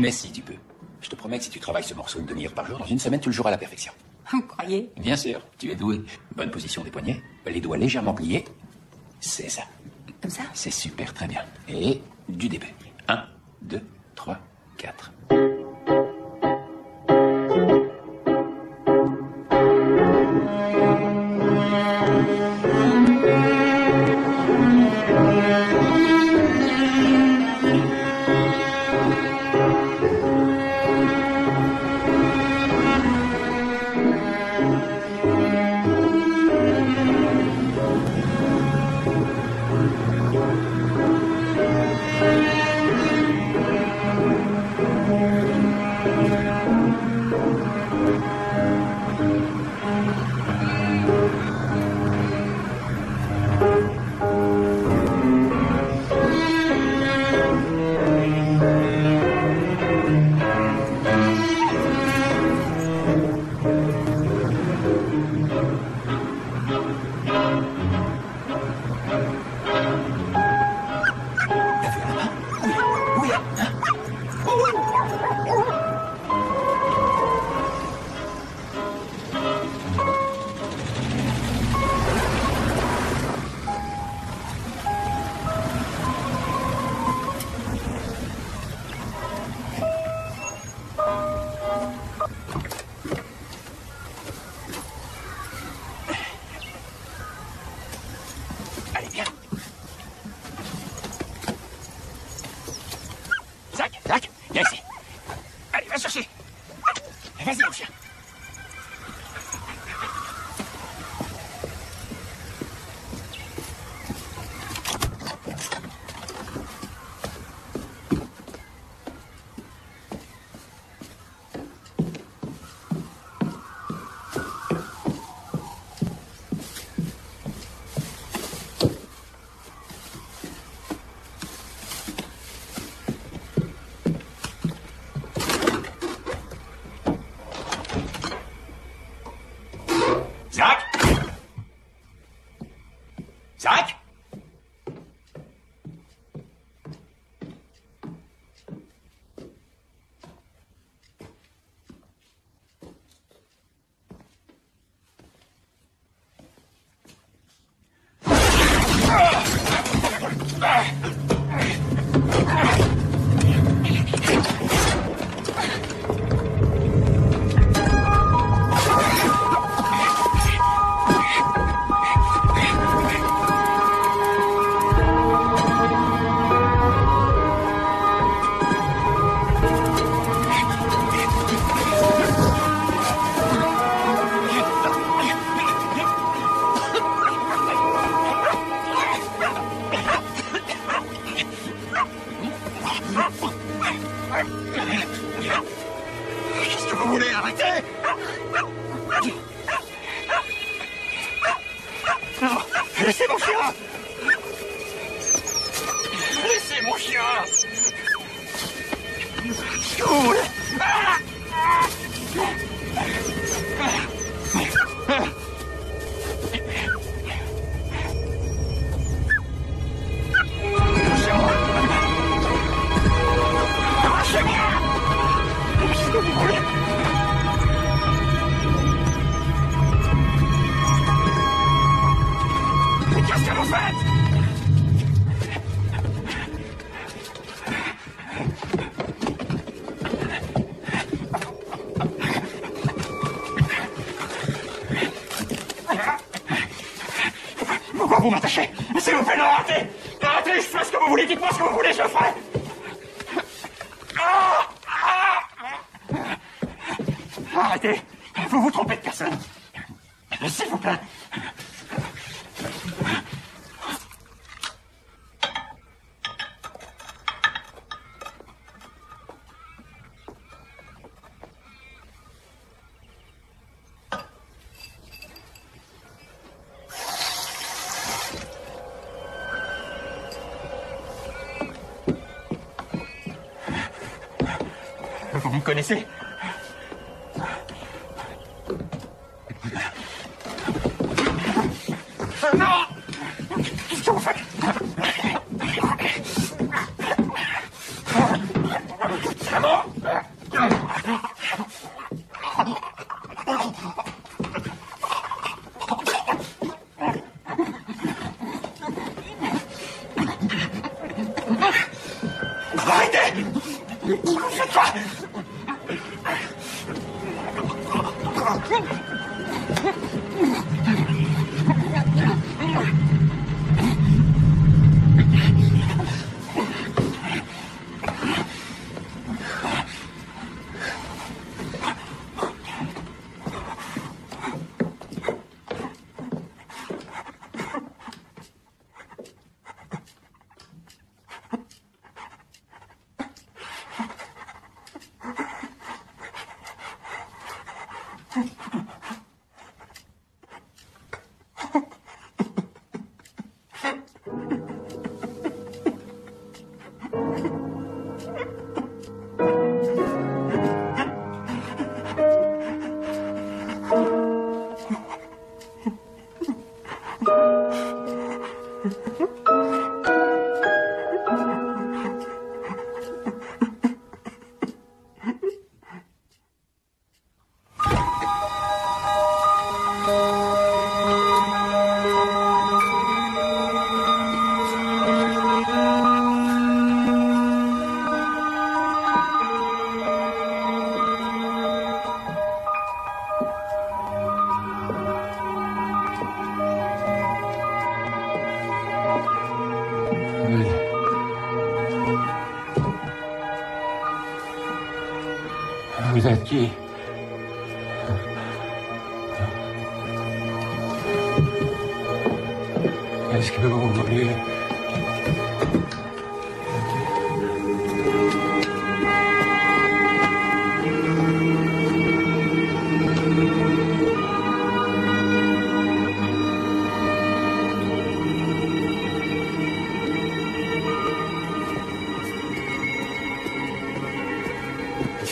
Mais si tu peux. Je te promets que si tu travailles ce morceau une demi-heure par jour, dans une semaine, tu le joueras à la perfection. Vous croyez? Bien sûr, tu es doué. Bonne position des poignets, les doigts légèrement pliés. C'est ça. Comme ça? C'est super, très bien. Et du début. 1, 2, 3, 4.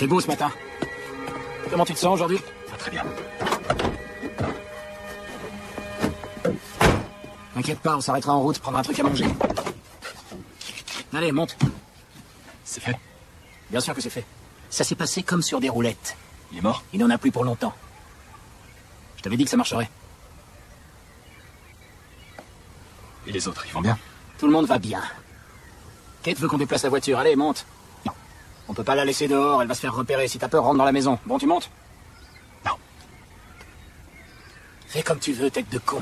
Beau ce matin? Comment tu te sens aujourd'hui? Très bien. T'inquiète pas, on s'arrêtera en route, prendre un truc à manger. Allez, monte. C'est fait. Bien sûr que c'est fait. Ça s'est passé comme sur des roulettes. Il est mort? Il n'en a plus pour longtemps. Je t'avais dit que ça marcherait. Et les autres, ils vont bien? Tout le monde va bien. Kate veut qu'on déplace la voiture. Allez, monte. Peut pas la laisser dehors, elle va se faire repérer. Si t'as peur, rentre dans la maison. Bon, tu montes Non. Fais comme tu veux, tête de con.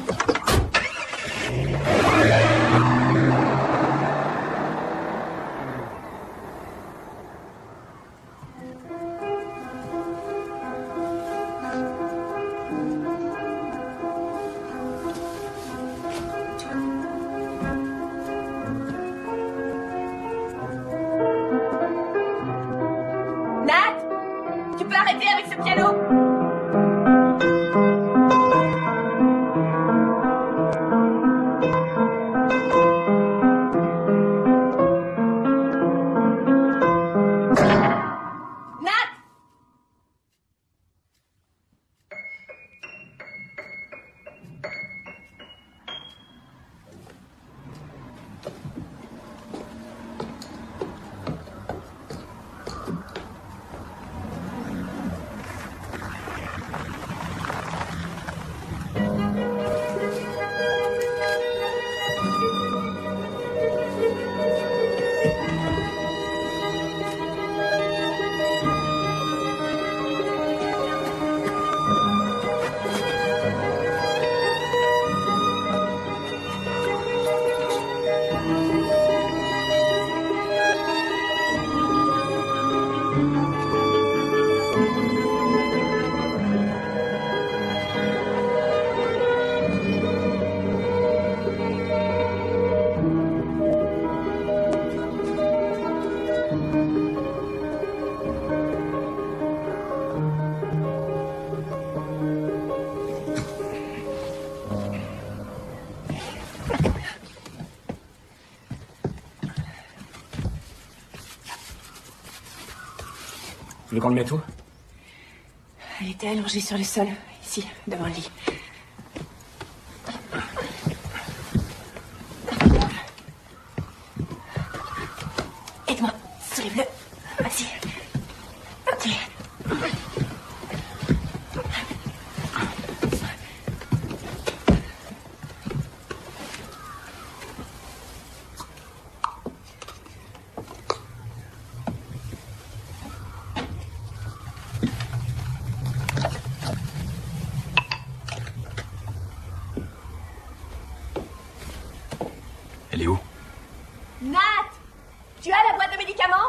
Le Elle était allongée sur le sol, ici, devant le lit. Aide-moi, soulève-le. Vas-y. Ok. Elle est où Nat Tu as la boîte de médicaments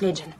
S'il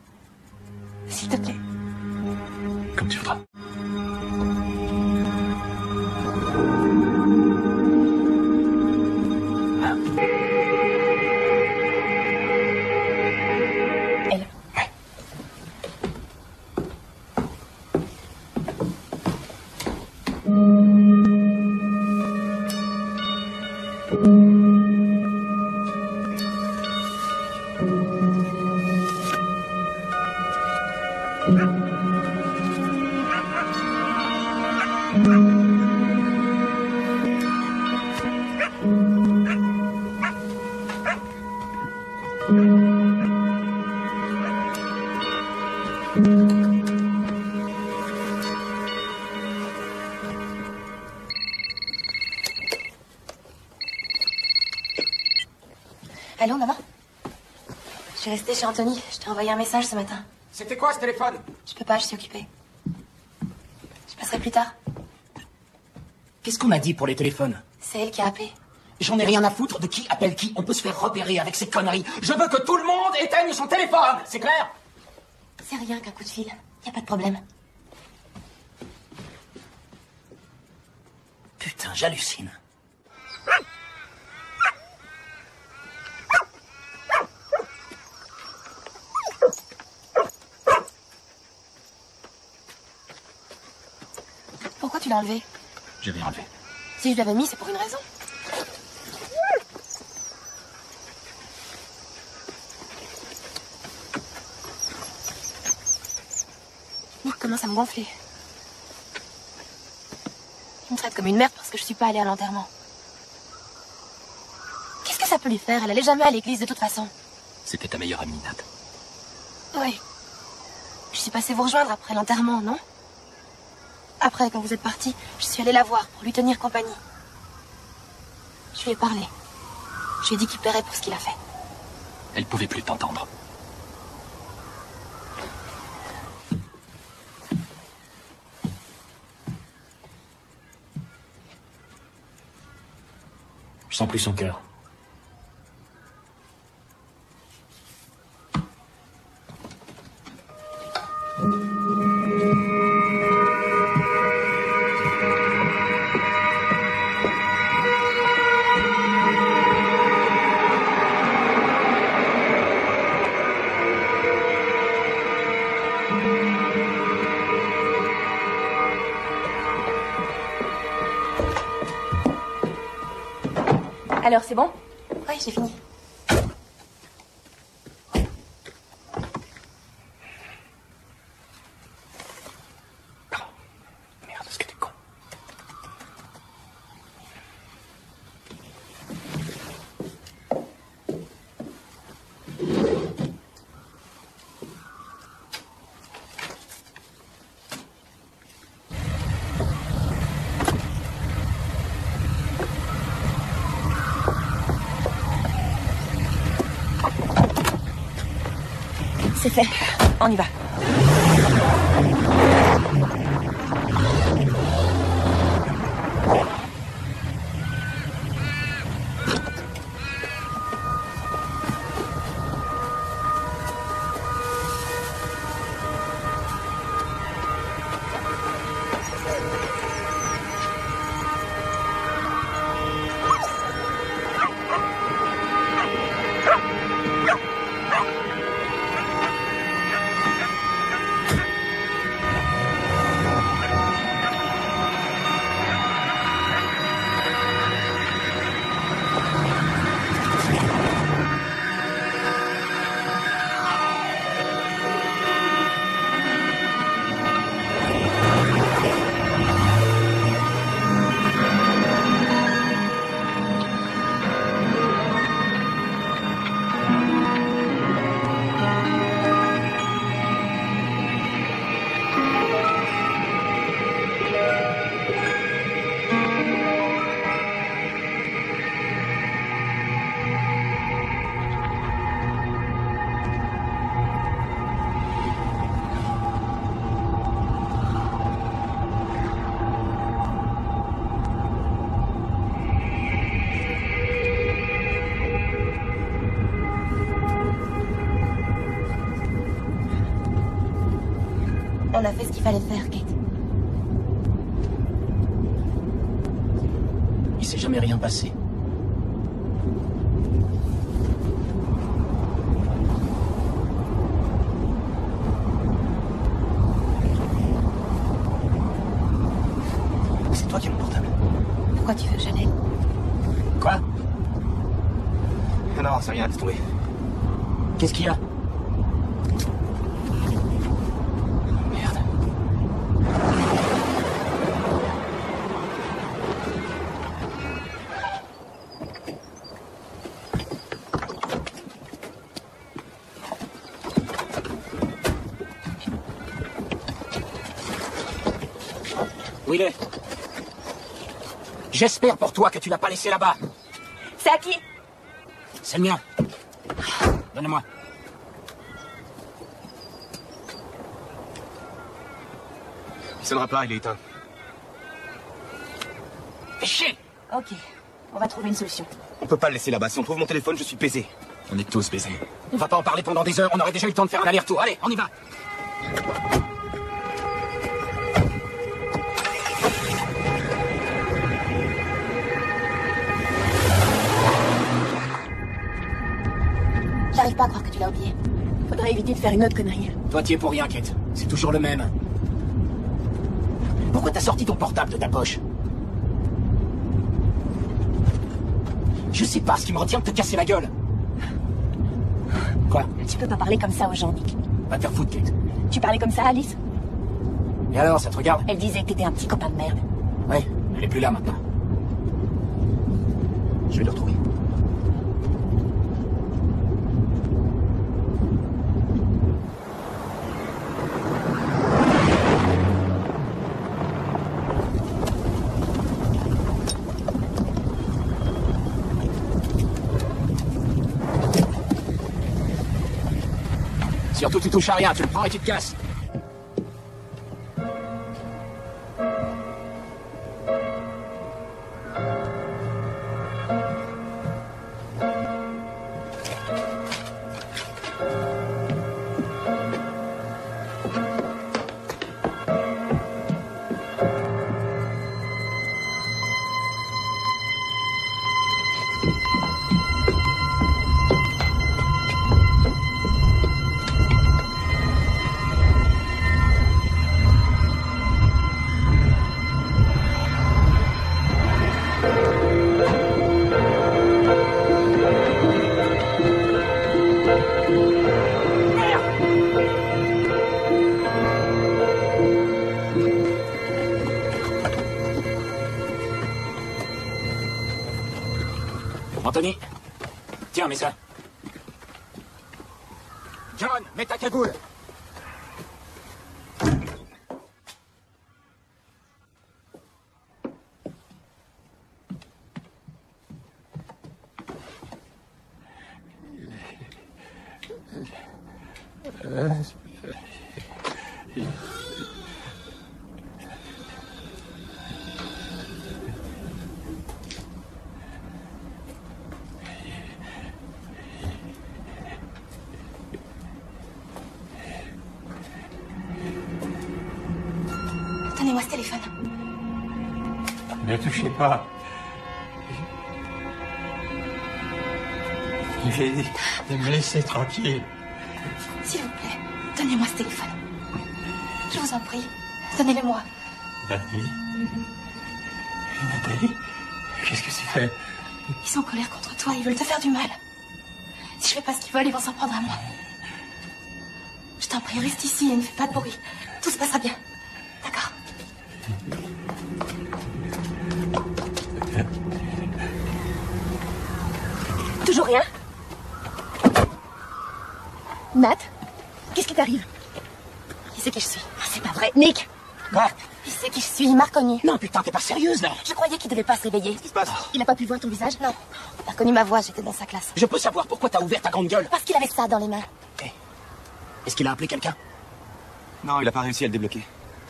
suis restée chez Anthony. Je t'ai envoyé un message ce matin. C'était quoi ce téléphone? Je peux pas, je suis occupée. Je passerai plus tard. Qu'est-ce qu'on m'a dit pour les téléphones? C'est elle qui a appelé. J'en ai rien à foutre de qui appelle qui. On peut se faire repérer avec ces conneries. Je veux que tout le monde éteigne son téléphone. C'est clair? C'est rien qu'un coup de fil. Y a pas de problème. Putain, j'hallucine. Pourquoi tu l'as enlevé J'ai rien enlevé. Si je l'avais mis, c'est pour une raison. Il commence à me gonfler. Il me traite comme une merde parce que je suis pas allée à l'enterrement. Qu'est-ce que ça peut lui faire? Elle allait jamais à l'église de toute façon. C'était ta meilleure amie, Nat. Oui. Je suis passée vous rejoindre après l'enterrement, non? Après, quand vous êtes parti, je suis allée la voir pour lui tenir compagnie. Je lui ai parlé. Je lui ai dit qu'il paierait pour ce qu'il a fait. Elle pouvait plus t'entendre. Je sens plus son cœur. Oui, C'est fait. On y va. Qu'il fallait faire, Kate. Il s'est jamais rien passé. C'est toi qui as mon portable. Pourquoi tu veux que je l'aie Quoi Non, non, c'est rien, laisse tomber. Qu'est-ce qu'il y a Merde. Où il est J'espère pour toi que tu l'as pas laissé là-bas. C'est à qui? C'est le mien. Donne-moi. Il sonnera pas, il est éteint. Fais chier Ok, on va trouver une solution. On peut pas le laisser là-bas. Si on trouve mon téléphone, je suis baisé. On est tous baisés. On va pas en parler pendant des heures, on aurait déjà eu le temps de faire un aller-retour. Allez, on y va pas croire que tu l'as oublié. Faudrait éviter de faire une autre connerie. Toi, tu es pour rien, Kate. C'est toujours le même. Pourquoi t'as sorti ton portable de ta poche Je sais pas ce qui me retient de te casser la gueule. Quoi Tu peux pas parler comme ça aux gens, Nick. Va te faire foutre, Kate. Tu parlais comme ça Alice Et alors, ça te regarde Elle disait que t'étais un petit copain de merde. Ouais, elle est plus là maintenant. Je vais le retrouver. Tu touches à rien, tu le prends et tu te casses. camisa. Pas. J'ai dit de me laisser tranquille. S'il vous plaît, donnez-moi ce téléphone. Je vous en prie, donnez-le-moi. Nathalie Nathalie Qu'est-ce que tu fais? Ils sont en colère contre toi, ils veulent te faire du mal. Si je fais pas ce qu'ils veulent, ils vont s'en prendre à moi. Je t'en prie, reste ici et ne fais pas de bruit. Tout se passera bien. D'accord Toujours rien Nat Qu'est-ce qui t'arrive Il sait qui je suis. Ah, c'est pas vrai. Nick Quoi Il sait qui je suis, il m'a reconnu. Non, putain, t'es pas sérieuse, là Je croyais qu'il devait pas se réveiller. Qu'est-ce qui se passe Il a pas pu voir ton visage? Non. Il a reconnu ma voix, j'étais dans sa classe. Je peux savoir pourquoi t'as ouvert ta grande gueule? Parce qu'il avait ça dans les mains. Est-ce qu'il a appelé quelqu'un? Non, il a pas réussi à le débloquer.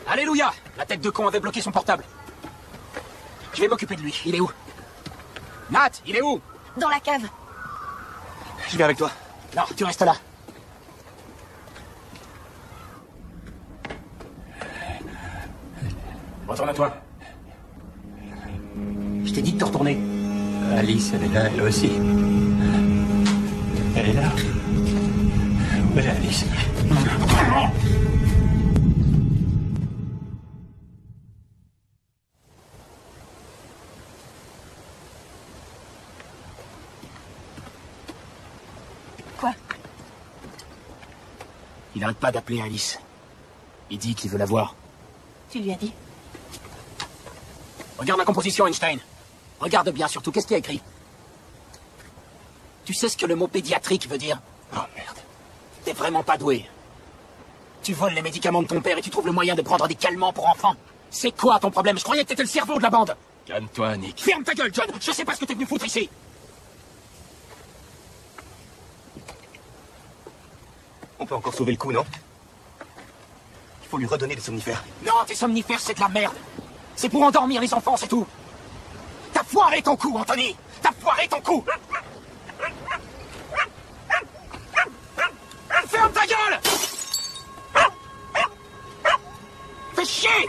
Alléluia La tête de con avait bloqué son portable. Je vais m'occuper de lui. Il est où? Nat, il est où? Dans la cave. Je vais avec toi. Non, tu restes là. Retourne à toi. Je t'ai dit de te retourner. Alice, elle est là, elle aussi. Elle est là. Où est Alice Quoi? Il n'arrête pas d'appeler Alice. Il dit qu'il veut la voir. Tu lui as dit? Regarde la composition, Einstein. Regarde bien surtout, qu'est-ce qu'il y a écrit? Tu sais ce que le mot pédiatrique veut dire? Oh merde. T'es vraiment pas doué. Tu voles les médicaments de ton père et tu trouves le moyen de prendre des calmants pour enfants. C'est quoi ton problème? Je croyais que t'étais le cerveau de la bande. Calme-toi, Nick. Ferme ta gueule, John. Je sais pas ce que t'es venu foutre ici. On peut encore sauver le coup, non? Il faut lui redonner des somnifères. Non, tes somnifères, c'est de la merde. C'est pour endormir les enfants, c'est tout. T'as foiré ton coup, Anthony. T'as foiré ton coup. Ferme ta gueule Fais chier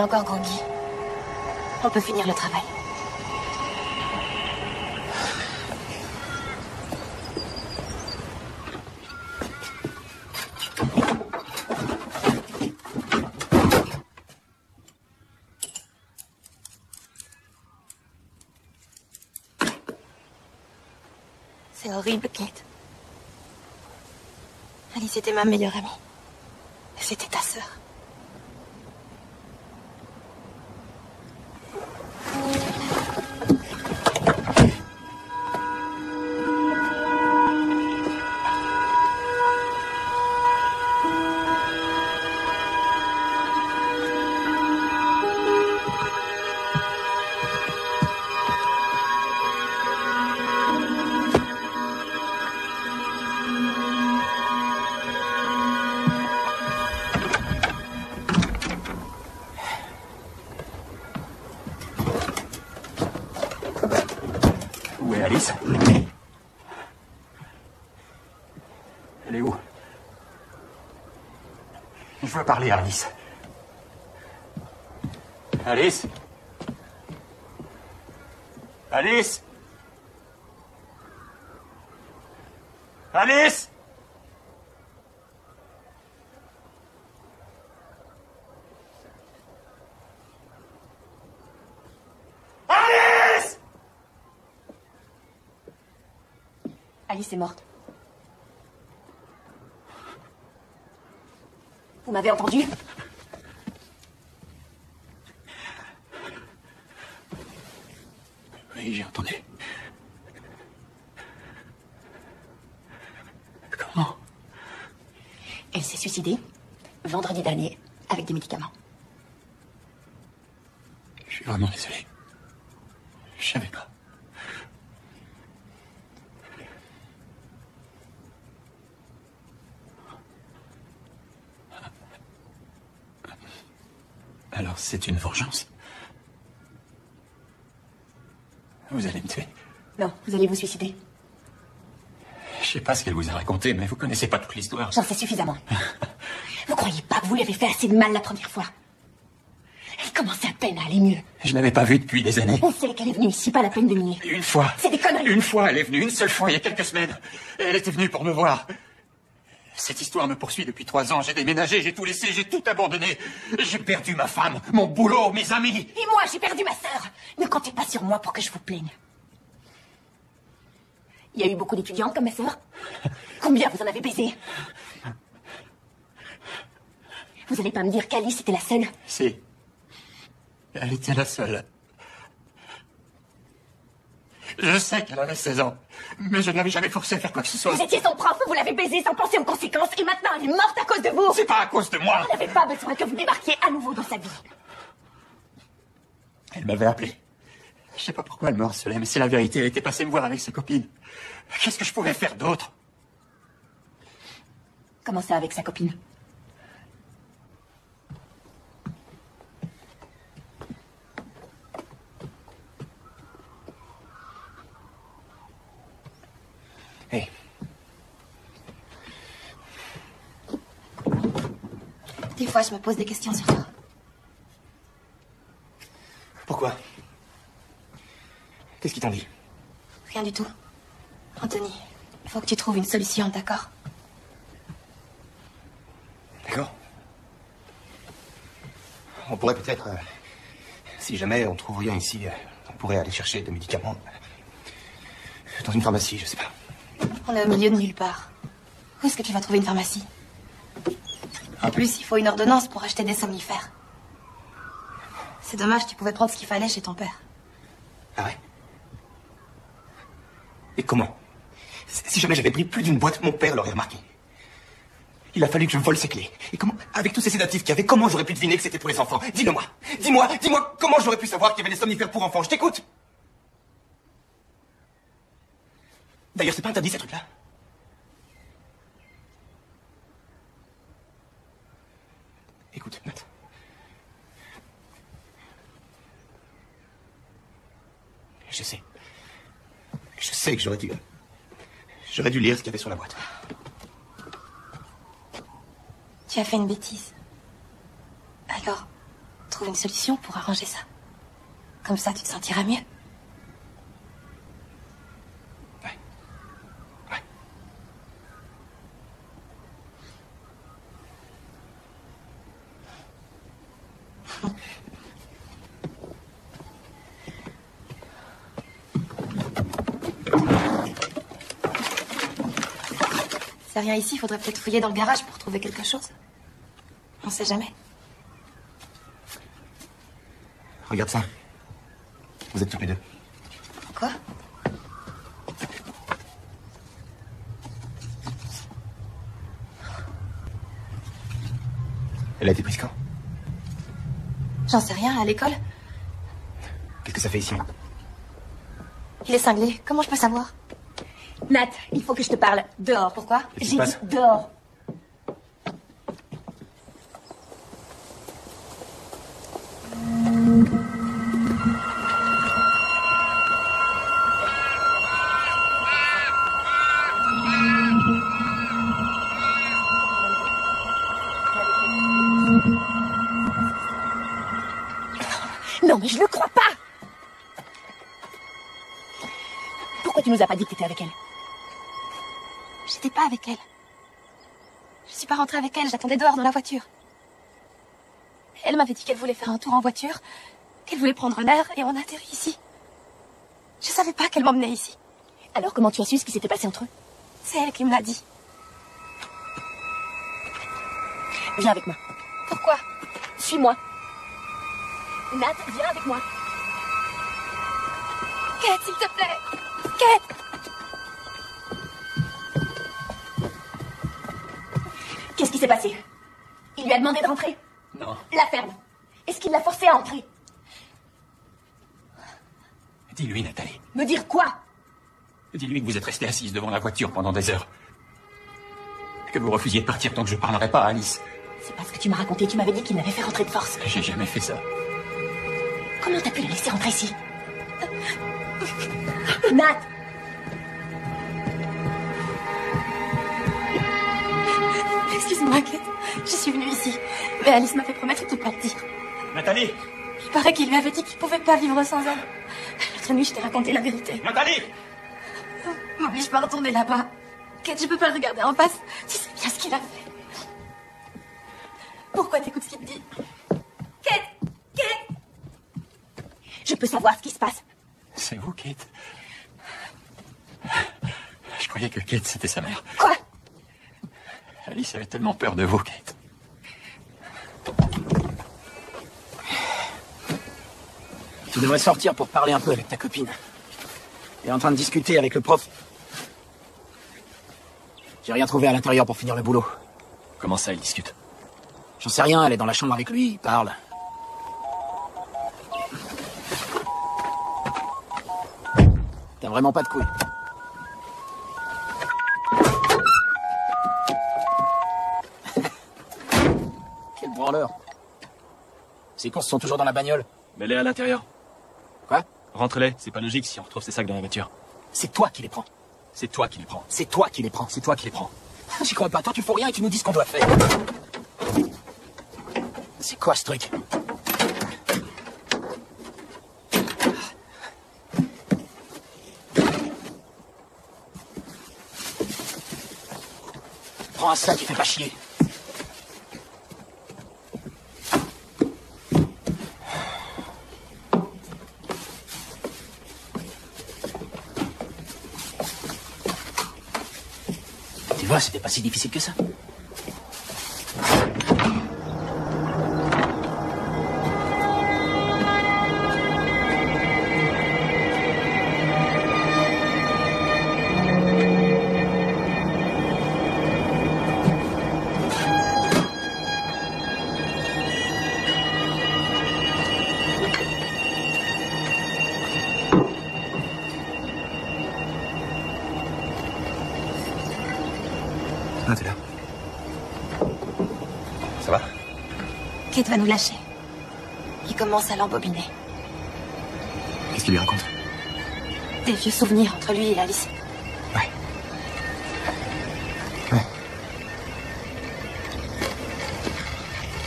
a encore. On peut finir le travail. C'est horrible, Kate. Alice était ma meilleure amie. C'était ta sœur. Parler à Alice. Alice Alice Alice Alice Alice est morte. Vous m'avez entendu Oui, j'ai entendu. Comment Elle s'est suicidée vendredi dernier avec des médicaments. Je suis vraiment désolé. Je savais pas. Alors c'est une vengeance Vous allez me tuer Non, vous allez vous suicider. Je sais pas ce qu'elle vous a raconté, mais vous connaissez pas toute l'histoire. J'en sais suffisamment. vous croyez pas que vous lui avez fait assez de mal la première fois? Elle commençait à peine à aller mieux. Je l'avais pas vue depuis des années. On sait qu'elle est venue ici, pas la peine de nier. Une fois. C'est des conneries. Une fois, elle est venue, une seule fois, il y a quelques semaines. Elle était venue pour me voir. Cette histoire me poursuit depuis trois ans. J'ai déménagé, j'ai tout laissé, j'ai tout abandonné. J'ai perdu ma femme, mon boulot, mes amis. Et moi, j'ai perdu ma sœur. Ne comptez pas sur moi pour que je vous plaigne. Il y a eu beaucoup d'étudiantes comme ma sœur Combien vous en avez baisé? Vous allez pas me dire qu'Alice était la seule Si. Elle était la seule. Je sais qu'elle avait 16 ans, mais je ne l'avais jamais forcée à faire quoi que ce soit. Vous étiez son prof, vous l'avez baisée sans penser aux conséquences, et maintenant elle est morte à cause de vous C'est pas à cause de moi. Vous n'avez pas besoin que vous débarquiez à nouveau dans sa vie. Elle m'avait appelé. Je sais pas pourquoi elle me harcelait, mais c'est la vérité. Elle était passée me voir avec sa copine. Qu'est-ce que je pouvais faire d'autre? Comment ça avec sa copine? Des fois, je me pose des questions sur toi. Pourquoi? Qu'est-ce qu'ils t'ont dit? Rien du tout. Anthony, il faut que tu trouves une solution, d'accord? D'accord. On pourrait peut-être, euh, si jamais on trouve rien ici, euh, on pourrait aller chercher des médicaments euh, dans une pharmacie, je sais pas. On est au milieu de nulle part. Où est-ce que tu vas trouver une pharmacie? En plus, il faut une ordonnance pour acheter des somnifères. C'est dommage, tu pouvais prendre ce qu'il fallait chez ton père. Ah ouais Et comment? Si jamais j'avais pris plus d'une boîte, mon père l'aurait remarqué. Il a fallu que je vole ses clés. Et comment, avec tous ces sédatifs qu'il y avait, comment j'aurais pu deviner que c'était pour les enfants? Dis-le-moi. Dis-moi, dis-moi, comment j'aurais pu savoir qu'il y avait des somnifères pour enfants Je t'écoute. D'ailleurs, c'est pas interdit ces trucs-là. Écoute, Nat. Je sais. Je sais j'aurais dû. J'aurais dû lire ce qu'il y avait sur la boîte. Tu as fait une bêtise. Alors, trouve une solution pour arranger ça. Comme ça, tu te sentiras mieux. Rien ici, il faudrait peut-être fouiller dans le garage pour trouver quelque chose. On sait jamais. Regarde ça. Vous êtes tous les deux. Quoi? Elle a été prise quand? J'en sais rien, à l'école Qu'est-ce que ça fait ici? Il est cinglé. Comment je peux savoir? Nat, il faut que je te parle. Dehors, pourquoi? J'ai dit dehors. Avec elle. Je suis pas rentrée avec elle, j'attendais dehors dans la voiture. Elle m'avait dit qu'elle voulait faire un tour en voiture, qu'elle voulait prendre l'air et on a atterri ici. Je savais pas qu'elle m'emmenait ici. Alors comment tu as su ce qui s'était passé entre eux? C'est elle qui me l'a dit. Viens avec moi. Pourquoi? Suis-moi. Nat, viens avec moi. Kate, s'il te plaît Kate Qu'est-ce qui s'est passé Il lui a demandé de rentrer Non. La ferme. Est-ce qu'il l'a forcé à entrer? Dis-lui, Nathalie. Me dire quoi? Dis-lui que vous êtes restée assise devant la voiture pendant des heures. Que vous refusiez de partir tant que je parlerai pas à Alice. C'est pas ce que tu m'as raconté. Tu m'avais dit qu'il m'avait fait rentrer de force. J'ai jamais fait ça. Comment t'as pu la laisser rentrer ici? Nat Excuse-moi, Kate. Je suis venue ici. Mais Alice m'a fait promettre de pas le dire. Nathalie Il paraît qu'il lui avait dit qu'il pouvait pas vivre sans elle. L'autre nuit, je t'ai raconté la vérité. Nathalie M'oblige pas à retourner là-bas. Kate, je peux pas le regarder en face. Tu sais bien ce qu'il a fait. Pourquoi t'écoutes ce qu'il te dit? Kate Kate Je peux savoir ce qui se passe. C'est vous, Kate Je croyais que Kate, c'était sa mère. Quoi? Alice avait tellement peur de vous, Kate. Tu devrais sortir pour parler un peu avec ta copine. Elle est en train de discuter avec le prof. J'ai rien trouvé à l'intérieur pour finir le boulot. Comment ça, ils discutent J'en sais rien, elle est dans la chambre avec lui, il parle. T'as vraiment pas de couilles. Branleur. Ces cons sont toujours dans la bagnole. Mets-les à l'intérieur. Quoi? Rentre-les, c'est pas logique si on retrouve ces sacs dans la voiture. C'est toi qui les prends. C'est toi qui les prends. C'est toi qui les prends. C'est toi qui les prends. J'y crois pas. Toi, tu fais rien et tu nous dis ce qu'on doit faire. C'est quoi ce truc? Prends un sac et fais pas chier. C'était pas si difficile que ça? Nous lâcher. Il commence à l'embobiner. Qu'est-ce qu'il lui raconte? Des vieux souvenirs entre lui et Alice. Ouais. Ouais.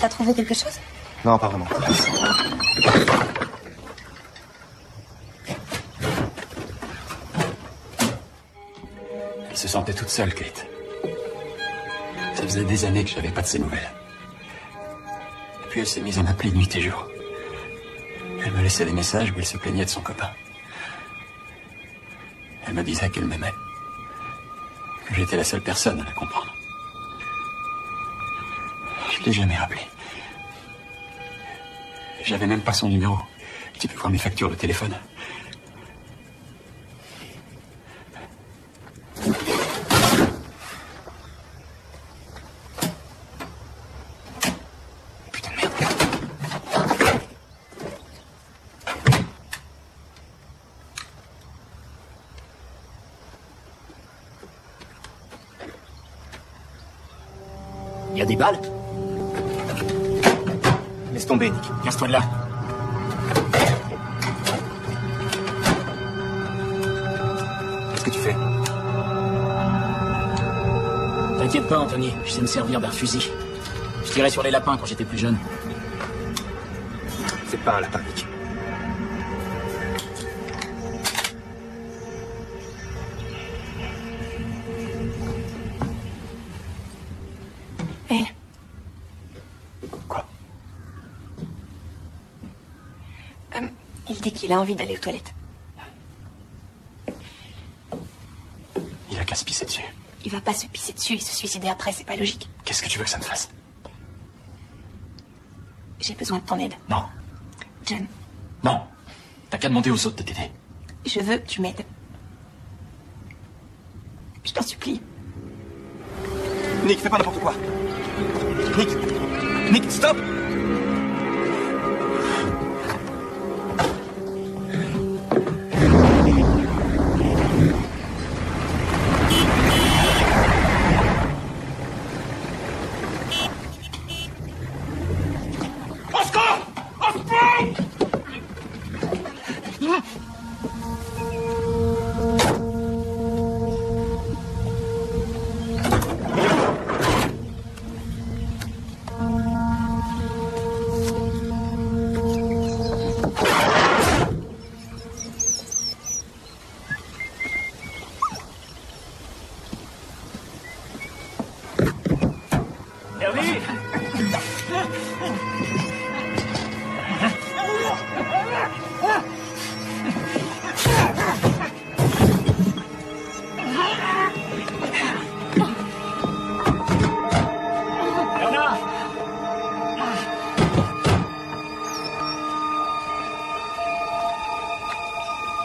T'as trouvé quelque chose? Non, pas vraiment. Elle se sentait toute seule, Kate. Ça faisait des années que j'avais pas de ses nouvelles. Puis elle s'est mise à m'appeler nuit et jour. Elle me laissait des messages où elle se plaignait de son copain. Elle me disait qu'elle m'aimait. Que j'étais la seule personne à la comprendre. Je l'ai jamais rappelé. J'avais même pas son numéro. Tu peux voir mes factures de téléphone. Il y a des balles Laisse tomber, Nick. Casse-toi de là. Qu'est-ce que tu fais? T'inquiète pas, Anthony. Je sais me servir d'un fusil. Je tirais sur les lapins quand j'étais plus jeune. C'est pas un lapin, qu'il a envie d'aller aux toilettes. Il a qu'à se pisser dessus. Il va pas se pisser dessus et se suicider après, c'est pas logique. Qu'est-ce que tu veux que ça me fasse? J'ai besoin de ton aide. Non. John, Non. T'as qu'à demander aux autres de t'aider. je veux que tu m'aides. Je t'en supplie. Nick, fais pas n'importe quoi. Nick Nick, stop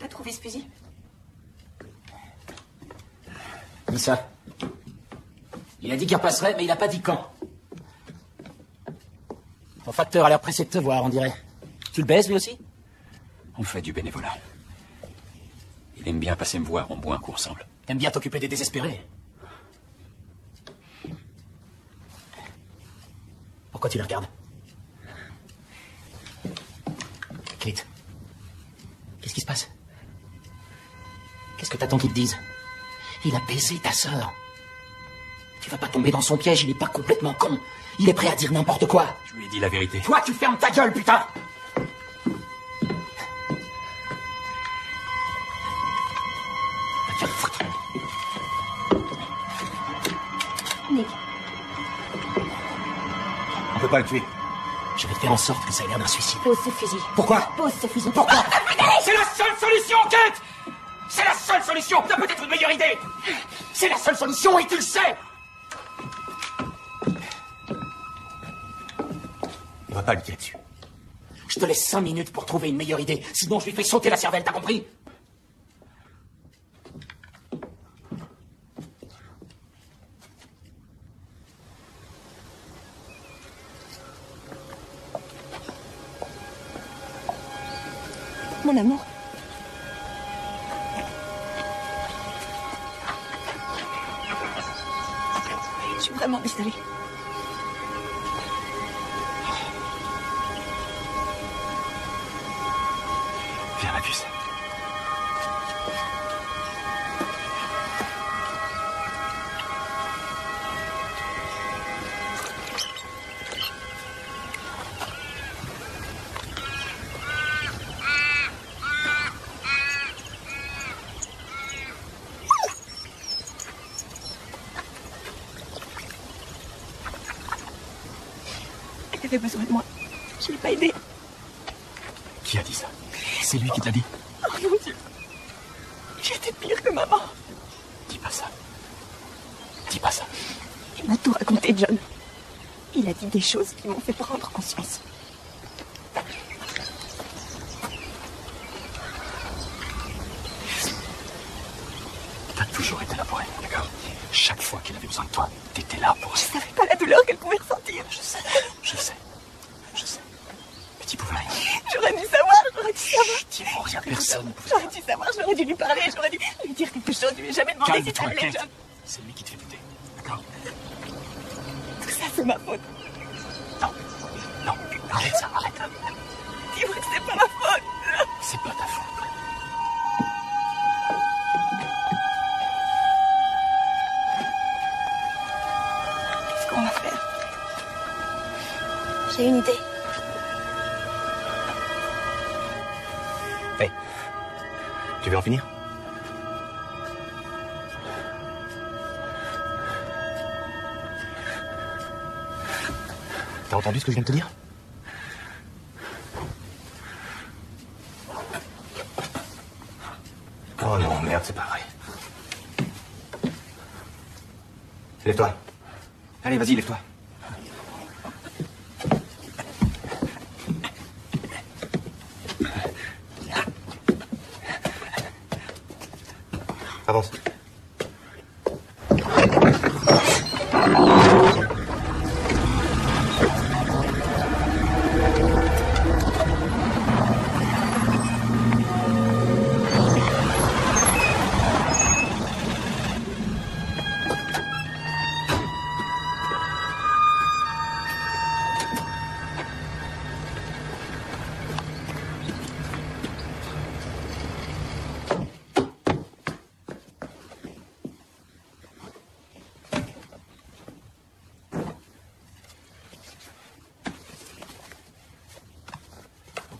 T'as trouvé ce fusil? Dis ça. Il a dit qu'il repasserait, mais il a pas dit quand. Ton facteur a l'air pressé de te voir, on dirait. Tu le baises, lui aussi? On fait du bénévolat. Il aime bien passer me voir, on boit un coup ensemble. T'aimes bien t'occuper des désespérés? Pourquoi tu le regardes Kate, qu'est-ce qui se passe Qu'est-ce que t'attends qu'il te dise Il a baisé ta sœur. Tu vas pas tomber dans son piège, il est pas complètement con. Il est prêt à dire n'importe quoi. Je lui ai dit la vérité. Toi, tu fermes ta gueule, putain Va te faire foutre. Nick, On peut pas le tuer. Je vais faire en sorte que ça ait l'air d'un suicide. pose ce fusil. Pourquoi Pose ce fusil. Pourquoi C'est la seule solution, Kate seule solution T'as peut-être une meilleure idée C'est la seule solution et tu le sais On va pas le tirer dessus. Je te laisse cinq minutes pour trouver une meilleure idée. Sinon, je lui fais sauter la cervelle, t'as compris Mon amour. Je suis vraiment désolée. Viens, ma puce. Elle avait besoin de moi. Je l'ai pas aidée. Qui a dit ça? C'est lui qui te l'a dit? Oh mon Dieu. J'étais pire que maman. Dis pas ça. Dis pas ça. Il m'a tout raconté, John. Il a dit des choses qui m'ont fait prendre conscience. T'as toujours été là pour elle, d'accord? Chaque fois qu'elle avait besoin de toi, t'étais là pour Je savais pas la douleur qu'elle pouvait ressentir. Je sais, je sais, je sais. Mais tu pouvais rien. J'aurais dû savoir, j'aurais dû savoir. Dis pour rien, personne ne pouvait J'aurais dû savoir, j'aurais dû lui parler, j'aurais dû lui dire quelque chose. Je lui ai jamais demandé si ça allait,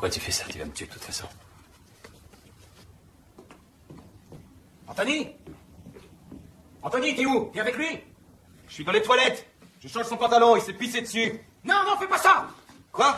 Pourquoi tu fais ça? Tu vas me tuer de toute façon. Anthony Anthony, t'es où? T'es avec lui Je suis dans les toilettes. Je change son pantalon, il s'est pissé dessus. Non, non, fais pas ça Quoi?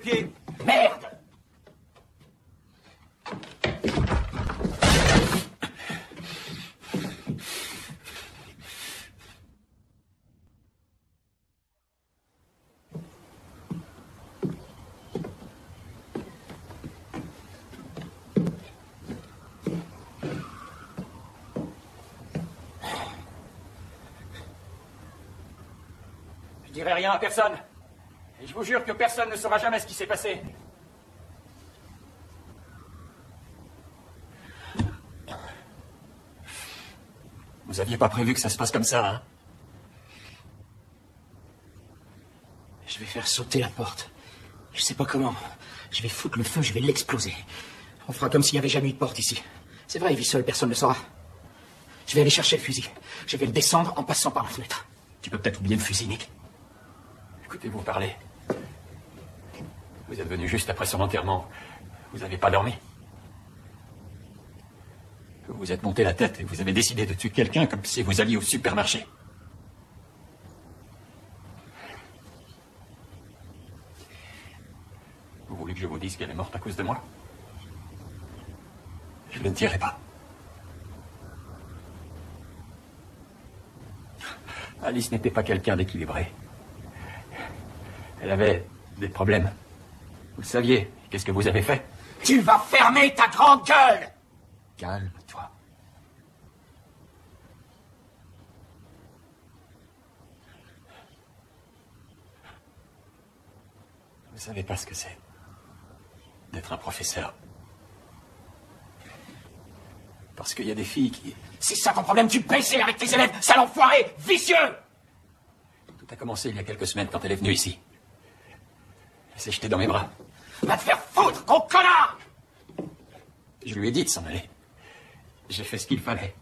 Pieds. Merde Je dirai rien à personne. Je vous jure que personne ne saura jamais ce qui s'est passé. Vous aviez pas prévu que ça se passe comme ça, hein? Je vais faire sauter la porte. Je sais pas comment. Je vais foutre le feu, je vais l'exploser. On fera comme s'il n'y avait jamais eu de porte ici. C'est vrai, il vit seul, personne ne le saura. Je vais aller chercher le fusil. Je vais le descendre en passant par la fenêtre. Tu peux peut-être oublier le fusil, Nick. Écoutez-vous parler. Vous êtes venu juste après son enterrement. Vous n'avez pas dormi. Vous vous êtes monté la tête et vous avez décidé de tuer quelqu'un comme si vous alliez au supermarché. Vous voulez que je vous dise qu'elle est morte à cause de moi? Je ne dirai pas. Alice n'était pas quelqu'un d'équilibré. Elle avait des problèmes. Vous le saviez. Qu'est-ce que vous avez fait Tu vas fermer ta grande gueule Calme-toi. Vous savez pas ce que c'est d'être un professeur. Parce qu'il y a des filles qui... C'est ça ton problème, tu baissais avec tes élèves, sale enfoiré, vicieux Tout a commencé il y a quelques semaines quand elle est venue ici. Elle s'est jetée dans mes bras. Va te faire foutre, gros connard Je lui ai dit de s'en aller. J'ai fait ce qu'il fallait.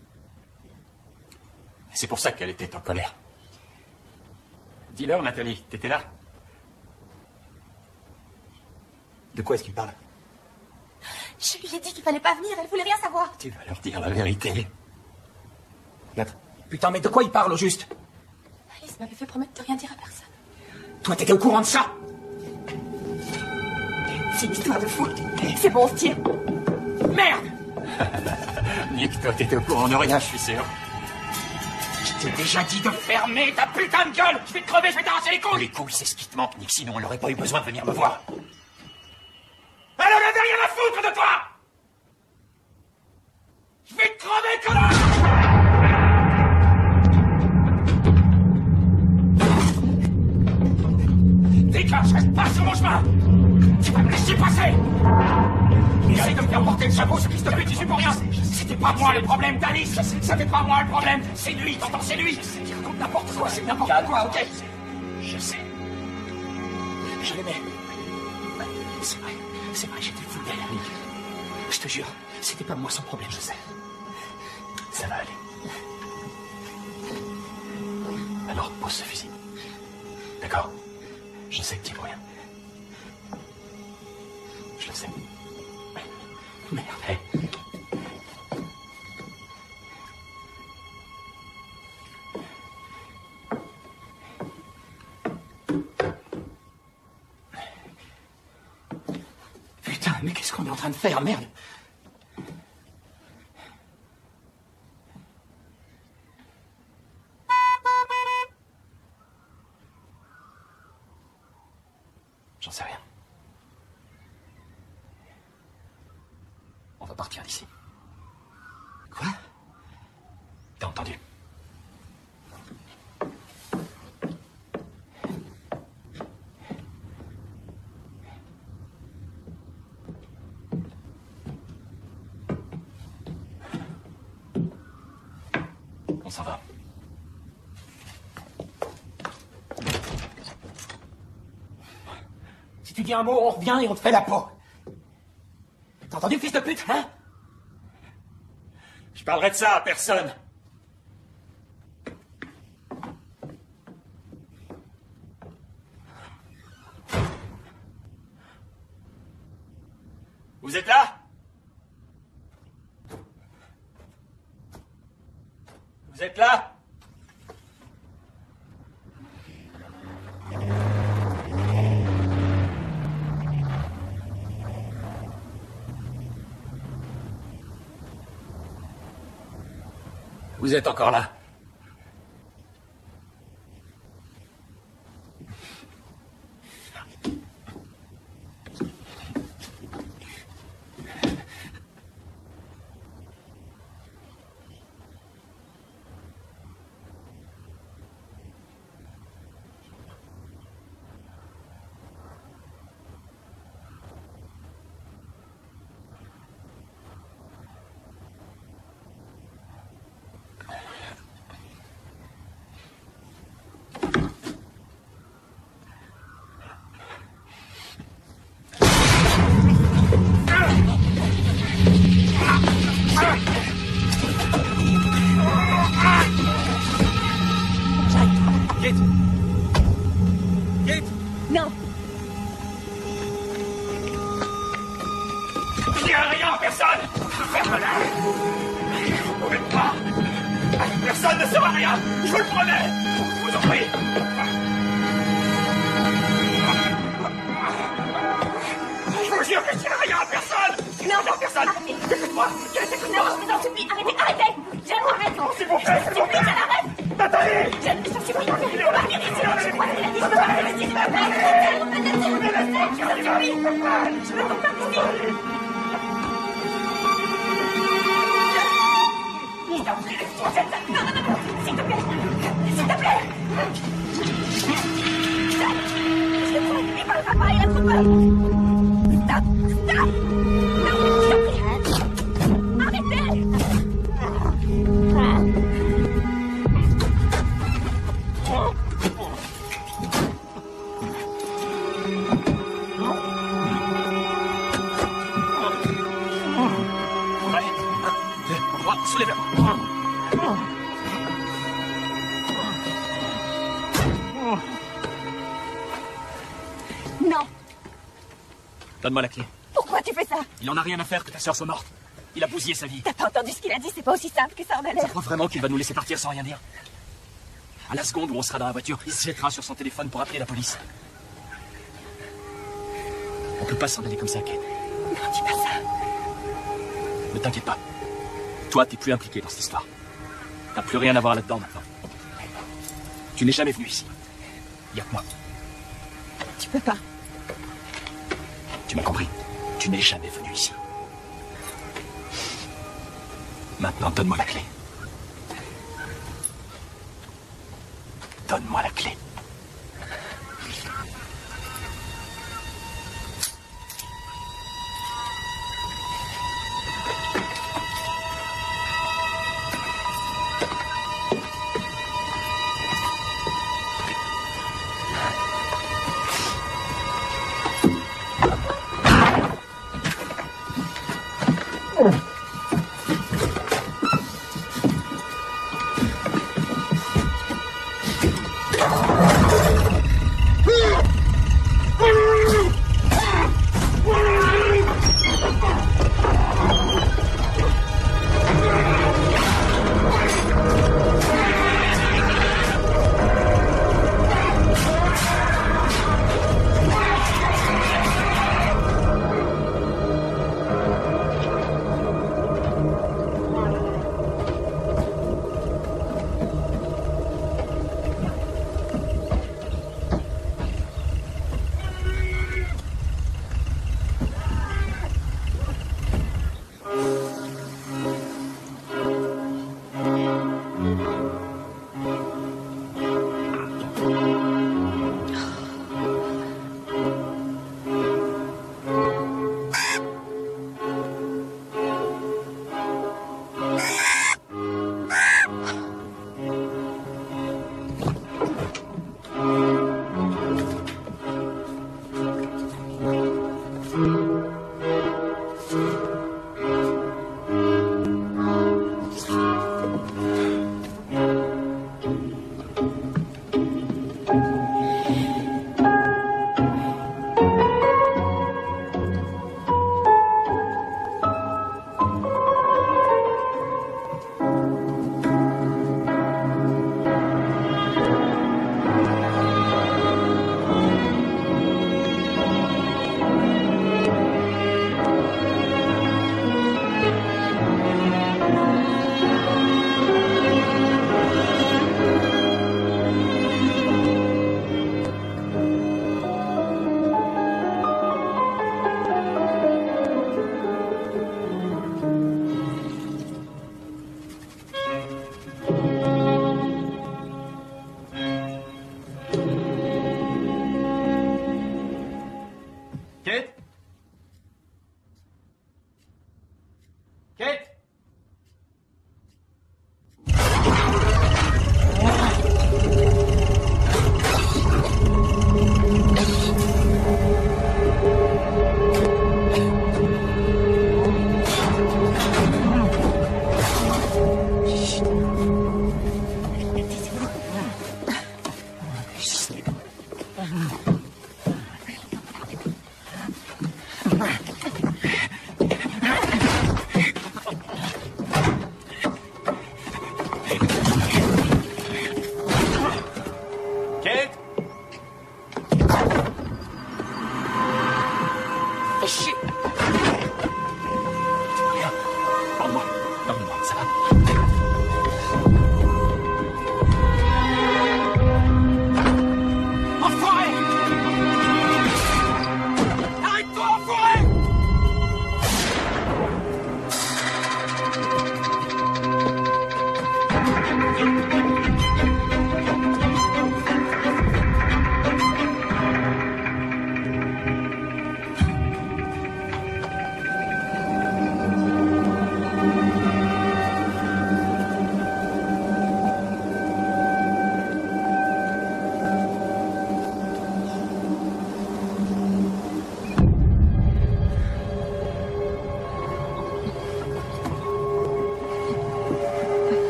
Et C'est pour ça qu'elle était en colère. Dis-leur, Nathalie, t'étais là? De quoi est-ce qu'il parle? Je lui ai dit qu'il fallait pas venir, elle voulait rien savoir. Tu vas leur dire la vérité. Nat, Putain, mais de quoi il parle au juste? Alice m'avait fait promettre de rien dire à personne. Toi, t'étais au courant de ça? C'est une histoire de foot. C'est bon, on se tire. Merde Nick, toi, t'étais au courant de rien, je suis sûr. Je t'ai déjà dit de fermer ta putain de gueule Je vais te crever, je vais t'arracher les couilles Les couilles, c'est ce qui te manque, Nick, sinon elle n'aurait pas eu besoin de venir me voir. Elle en avait rien à foutre de toi Je vais te crever, connard Dégage, reste pas sur mon chemin Tu vas me laisser passer Essaye de me faire porter le chapeau, ce fils de pute, suis pour rien C'était pas moi le problème d'Alice C'était pas moi le problème C'est lui, t'entends, c'est lui Il raconte n'importe quoi, c'est n'importe quoi, ok Je sais. Je l'aimais. C'est vrai, c'est vrai, j'étais fou d'elle. Je te jure, c'était pas moi son problème, je sais. Ça va aller. Alors, pose ce fusil. D'accord? Je sais que tu es pour rien. Je le sais. Merde. Putain, mais qu'est-ce qu'on est en train de faire, merde J'en sais rien. On va partir d'ici. Quoi T'as entendu On s'en va. Si tu un mot, on revient et on te fait la peau. T'as entendu, fils de pute, hein? Je parlerai de ça à personne. Vous êtes là Vous êtes là Vous êtes encore là ta sœur soit morte. Il a bousillé sa vie. T'as pas entendu ce qu'il a dit? C'est pas aussi simple que ça en a Tu l'air crois vraiment qu'il va nous laisser partir sans rien dire? À la seconde où on sera dans la voiture, il se jettera sur son téléphone pour appeler la police. On peut pas s'en aller comme ça, Kate. Non, dis pas ça Ne t'inquiète pas. Toi, t'es plus impliqué dans cette histoire. T'as plus rien à voir là-dedans maintenant. Tu n'es jamais venu ici. Y a que moi. Tu peux pas Tu m'as compris Tu n'es jamais venu ici. Maintenant, donne-moi la clé. Donne-moi la clé.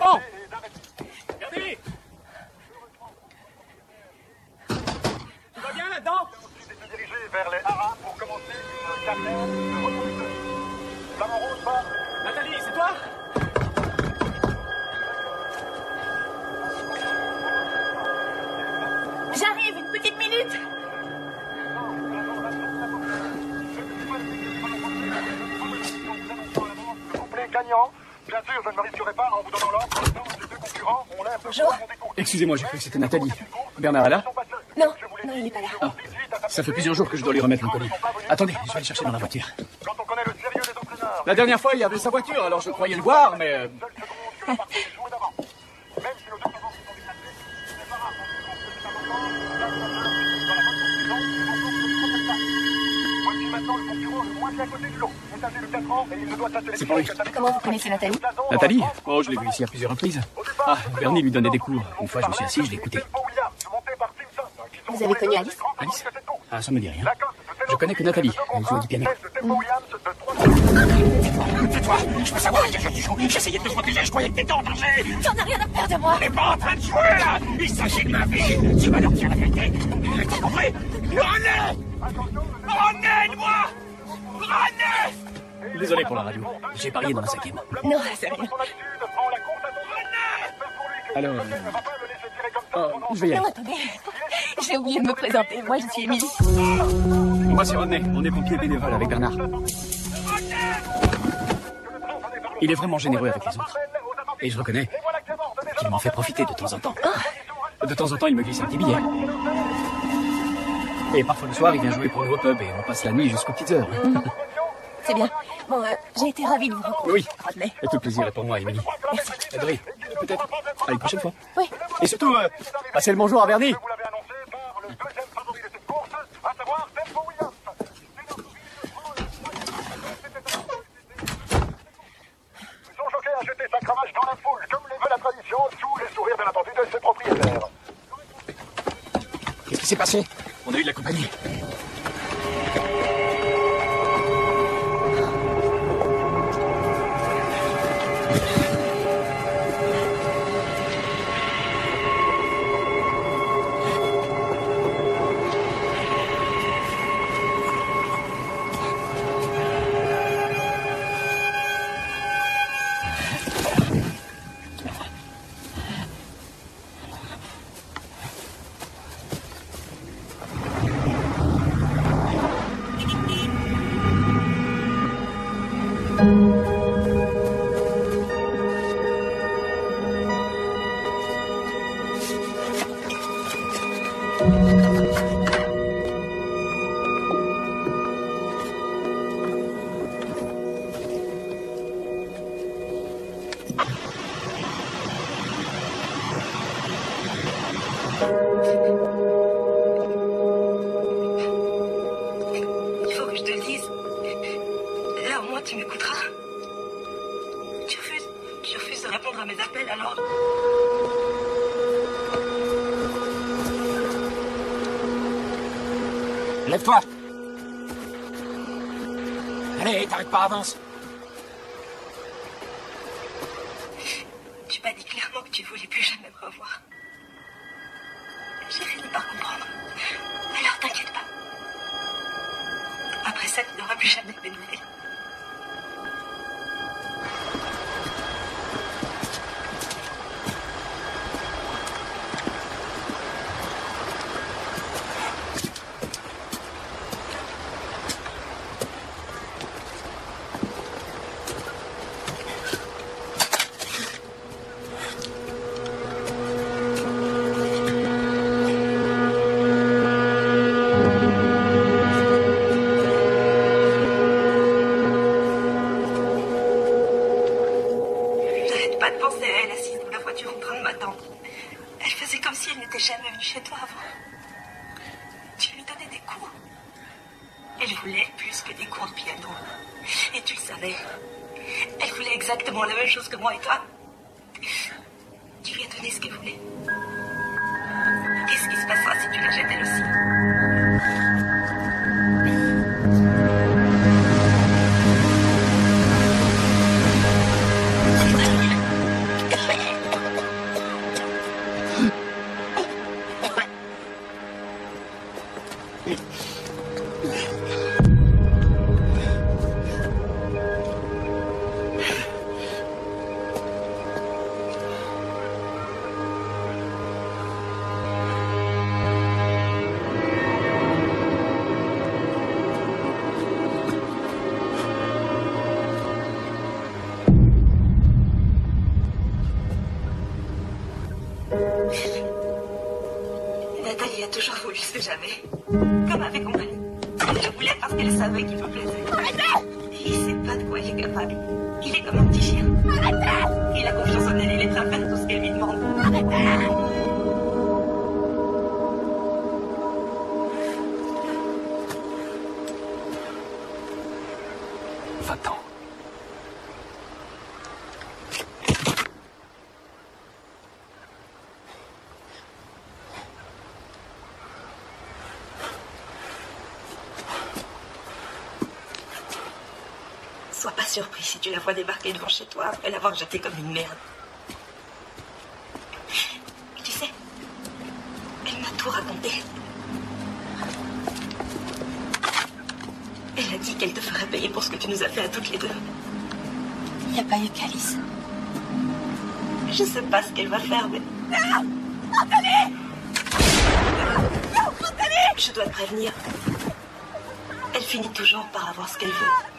Bon, Excusez-moi, j'ai cru que c'était Nathalie. Bernard est là Non, non, il n'est pas là. Ah, ça fait plusieurs jours que je dois lui remettre un colis. Attendez, je vais le chercher dans la voiture. Quand on connaît le sérieux des entraîneurs, La dernière fois, il y avait sa voiture, alors je croyais le voir, mais... euh, seule seconde que la partie est jouée d'avant. Même si nos deux favoris sont déclassés, ce n'est pas rare qu'on déclenche cet important. Là, nous avons une course comme ça. Voici maintenant le concurrent le moins bien coté du lot. Il est âgé de 4 ans et il ne doit s'atteler C'est pour lui. Comment vous connaissez Nathalie Nathalie Oh, je l'ai vue ici à plusieurs reprises. Ah, Bernie lui donnait des cours. Une fois, je me suis assis, je l'ai écouté. Vous avez connu Alice? Alice? Ah, ça me dit rien. Je connais que Nathalie. Elle joue du piano. Tais-toi Je veux savoir à quel jeu tu joues J'essayais de te protéger, je croyais que t'étais en danger Tu en as rien à faire de moi On n'est pas en train de jouer, là Il s'agit de ma vie Tu vas leur dire la vérité T'as compris? René René, moi René Désolé pour la radio. J'ai parié dans la cinquième. Non, c'est rien. Alors. Oh, je vais y aller. Non, attendez. J'ai oublié de me présenter. Moi, je suis Émilie. Moi, c'est René. On est pompiers bénévoles avec Bernard. Il est vraiment généreux avec les autres. Et je reconnais qu'il m'en fait profiter de temps en temps. De temps en temps, il me glisse un petit billet. Et parfois le soir, il vient jouer pour le pub et on passe la nuit jusqu'aux petites heures. C'est bien. Bon, euh, j'ai été ravie de vous rencontrer. Oui. Rodney. Et tout plaisir est pour moi, Émilie. Merci. Adrie. Peut-être. Ah, prochaine fois. Oui. Et surtout, euh, passez le bonjour à Verdi. Vous vous l'avez annoncé par le de cette course, à savoir Son choquet a jeté sa cravache dans la foule, comme l'est la tradition, sous les sourires de la portée de ses propriétaires. Qu'est-ce qui s'est passé? On a eu de la compagnie. surpris si tu la vois débarquer devant chez toi après l'avoir jetée comme une merde. Tu sais, elle m'a tout raconté. Elle a dit qu'elle te ferait payer pour ce que tu nous as fait à toutes les deux. Il n'y a pas eu Calice. Je ne sais pas ce qu'elle va faire, mais. Ah Anthony Non, Anthony Je dois te prévenir. Elle finit toujours par avoir ce qu'elle veut.